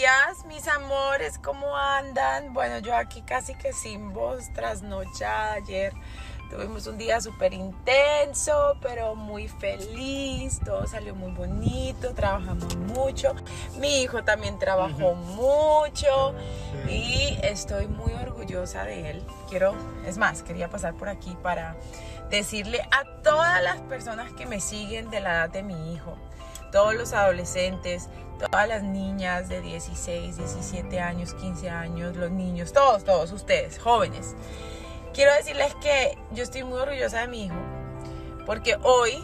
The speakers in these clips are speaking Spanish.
días, mis amores, ¿cómo andan? Bueno, yo aquí casi que sin voz, trasnochada ayer. Tuvimos un día súper intenso, pero muy feliz. Todo salió muy bonito, trabajamos mucho. Mi hijo también trabajó mucho y estoy muy orgullosa de él. Quiero, es más, quería pasar por aquí para decirle a todas las personas que me siguen de la edad de mi hijo, todos los adolescentes, todas las niñas de 16, 17 años, 15 años, los niños, todos, todos ustedes, jóvenes quiero decirles que yo estoy muy orgullosa de mi hijo, porque hoy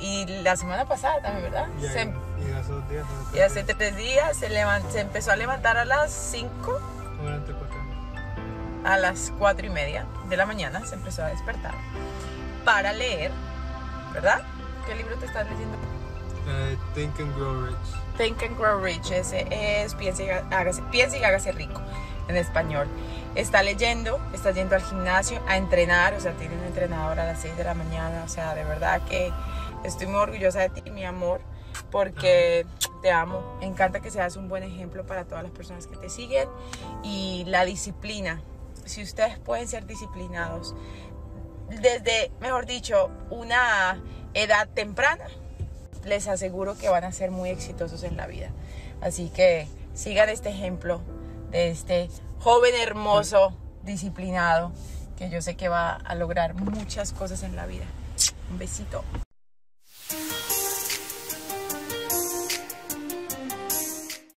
y la semana pasada también, ¿verdad? Y, Se- y hace dos días. y hace tres días se, empezó a levantar a las 5, Durante cuatro años. a las 4 y media de la mañana, se empezó a despertar para leer, ¿verdad? ¿Qué libro te estás leyendo? Eh, Think and Grow Rich. Think and Grow Rich, ese es Piense y hágase, Piense y hágase rico en español. Está leyendo, está yendo al gimnasio a entrenar, o sea, tiene un entrenador a las 6 de la mañana, o sea, de verdad que estoy muy orgullosa de ti, mi amor, porque te amo. Me encanta que seas un buen ejemplo para todas las personas que te siguen y la disciplina. Si ustedes pueden ser disciplinados desde, mejor dicho, una edad temprana, les aseguro que van a ser muy exitosos en la vida. Así que sigan este ejemplo de este joven hermoso, disciplinado, que yo sé que va a lograr muchas cosas en la vida. Un besito.